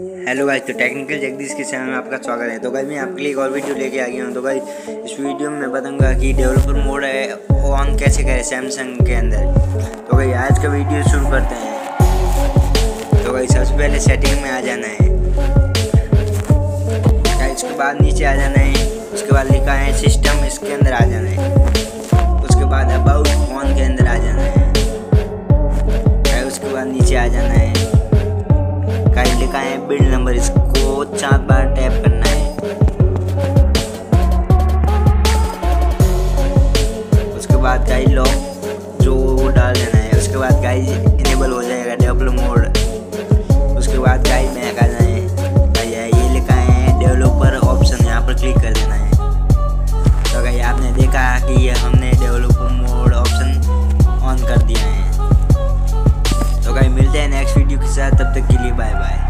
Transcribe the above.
Hello guys तो technical Jagdish के channel में आपका स्वागत है। तो गाइस मैं आपके लिए एक और वीडियो लेके आ गया हूँ। तो गाइस इस वीडियो में मैं बताऊँगा कि डेवलपर मोड है ऑन कैसे करें सैमसंग के अंदर। तो गाइस आज का वीडियो शुरू करते हैं। तो गाइस सबसे पहले सेटिंग में आ जाना है। उसके बाद नीचे आ जाना है। उसके बाद लिखा है सिस्टम इसके अंदर आ जाना है। उसके बाद अबाउट फ़ोन के अंदर आ जाना है। उसके बाद नीचे आ जाना है। इसको चार बार टैप करना है उसके बाद गाइज़ लॉक जो डाल देना है, उसके बाद गाइज़ इनेबल हो जाएगा डेवलप मोड उसके बाद गाइज़ में आ जाए ये लिखा है डेवलपर ऑप्शन यहाँ पर क्लिक कर देना है। तो गाइज़ आपने देखा कि ये हमने डेवलपर मोड ऑप्शन ऑन कर दिया है। तो गाइज़ मिलते हैं नेक्स्ट वीडियो के साथ, तब तक के लिए बाय बाय